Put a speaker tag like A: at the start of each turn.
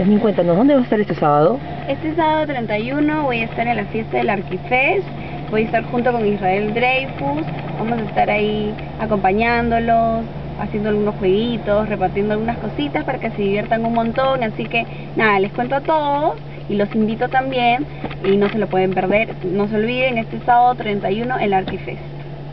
A: Yasmin, cuéntanos, ¿dónde va a estar este sábado?
B: Este sábado 31 voy a estar en la fiesta del Arquifest, voy a estar junto con Israel Dreyfus, vamos a estar ahí acompañándolos, haciendo algunos jueguitos, repartiendo algunas cositas para que se diviertan un montón, así que nada, les cuento a todos y los invito también. Y no se lo pueden perder, no se olviden este sábado 31 el Arquifest.